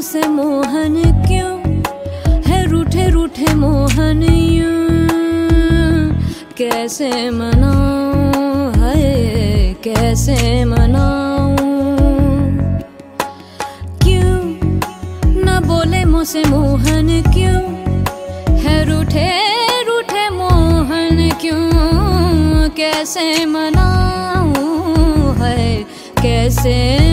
से मोहन क्यों? है रूठे रूठे मोहन यूँ। कैसे मनाऊं? है कैसे मनाऊं? क्यों न बोले मुझसे मोहन क्यों? है रूठे रूठे मोहन क्यों? कैसे मनाऊं? है कैसे